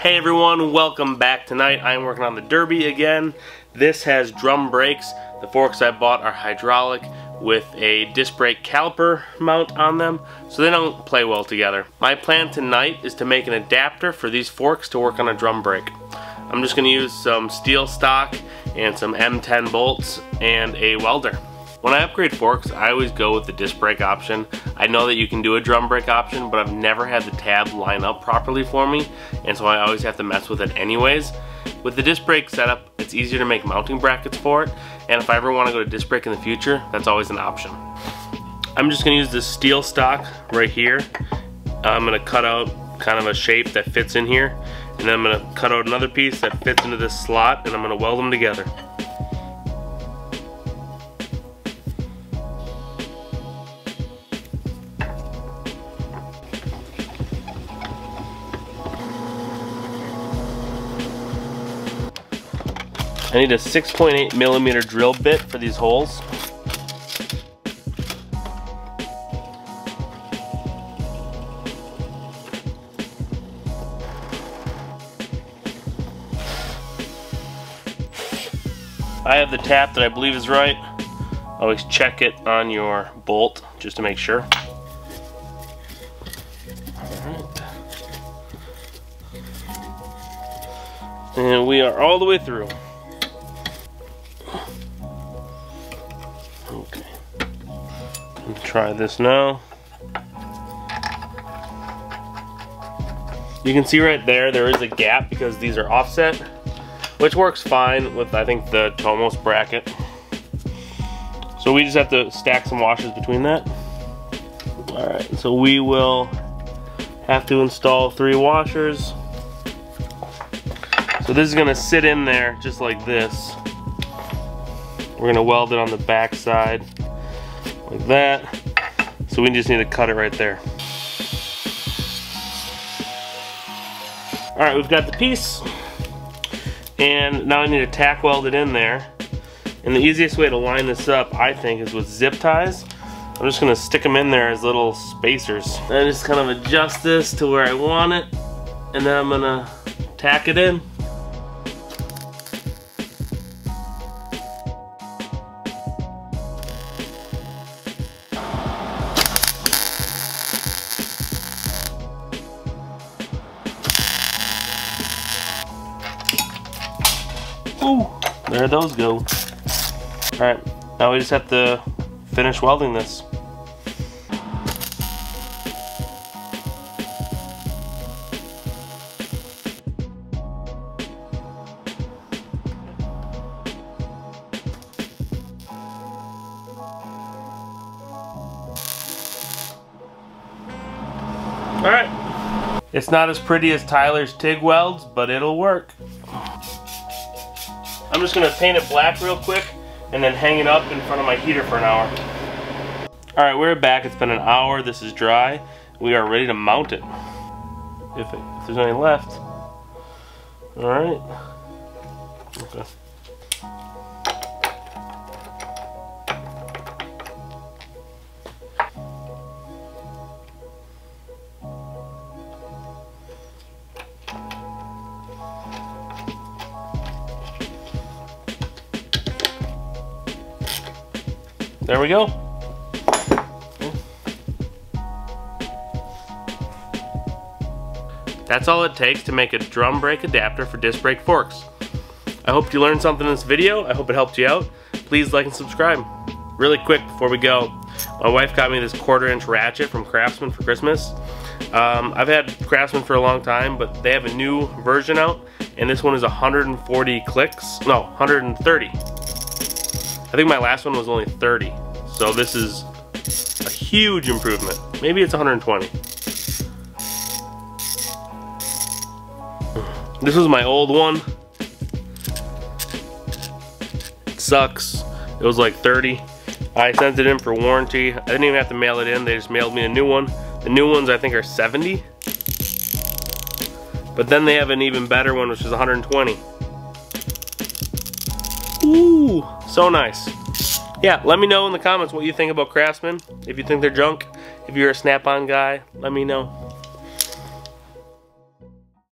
Hey everyone, welcome back tonight. I'm working on the Derbi again. This has drum brakes. The forks I bought are hydraulic with a disc brake caliper mount on them, so they don't play well together. My plan tonight is to make an adapter for these forks to work on a drum brake. I'm just going to use some steel stock and some M10 bolts and a welder. When I upgrade forks, I always go with the disc brake option. I know that you can do a drum brake option, but I've never had the tab line up properly for me, and so I always have to mess with it anyways. With the disc brake setup, it's easier to make mounting brackets for it, and if I ever want to go to disc brake in the future, that's always an option. I'm just going to use this steel stock right here. Uh, I'm going to cut out kind of a shape that fits in here, and then I'm going to cut out another piece that fits into this slot, and I'm going to weld them together. I need a 6.8 millimeter drill bit for these holes. I have the tap that I believe is right. Always check it on your bolt just to make sure. And we are all the way through. Try this now. You can see right there, there is a gap because these are offset, which works fine with, I think, the Tomos bracket. So we just have to stack some washers between that. Alright, so we will have to install three washers. So this is gonna sit in there just like this. We're gonna weld it on the back side like that. So we just need to cut it right there. All right, we've got the piece. And now I need to tack weld it in there. And the easiest way to line this up, I think, is with zip ties. I'm just gonna stick them in there as little spacers. And I just kind of adjust this to where I want it. And then I'm gonna tack it in. Ooh, there those go. Alright, now we just have to finish welding this. Alright. It's not as pretty as Tyler's TIG welds, but it'll work. I'm just gonna paint it black real quick and then hang it up in front of my heater for an hour. All right, we're back. It's been an hour. This is dry. We are ready to mount it. If, it, if there's any left. All right. Okay. There we go. That's all it takes to make a drum brake adapter for disc brake forks. I hope you learned something in this video. I hope it helped you out. Please like and subscribe. Really quick before we go, my wife got me this quarter inch ratchet from Craftsman for Christmas. Um, I've had Craftsman for a long time, but they have a new version out, and this one is 140 clicks. No, 130. I think my last one was only 30. So this is a huge improvement. Maybe it's 120. This was my old one. It sucks. It was like 30. I sent it in for warranty. I didn't even have to mail it in. They just mailed me a new one. The new ones I think are 70. But then they have an even better one which is 120. Ooh, so nice. Yeah, let me know in the comments what you think about Craftsman. If you think they're junk, if you're a Snap-on guy, let me know.